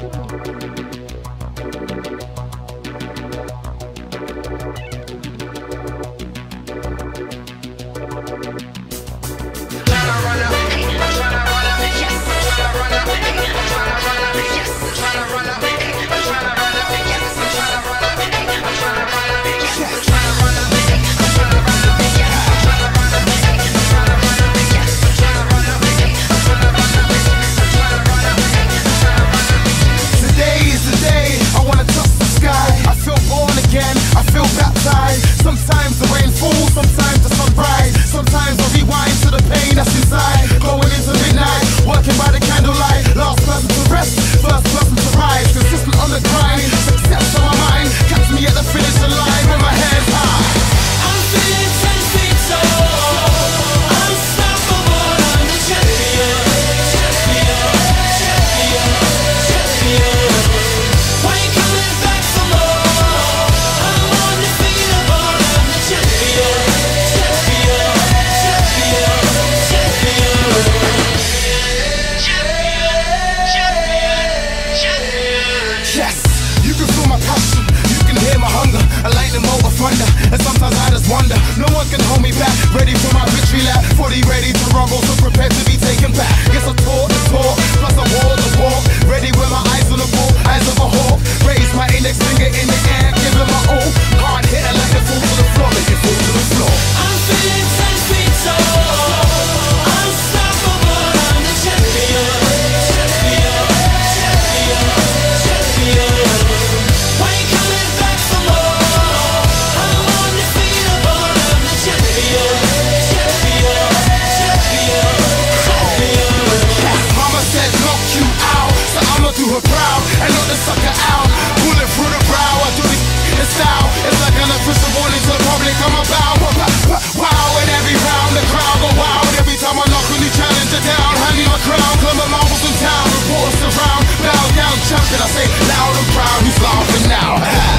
Música Sometimes the rain falls, sometimes the sun rises. fucking homie back. Ready for my victory lap. 40 ready to rumble, so prepare. How should I say loud and proud? he's laughing now?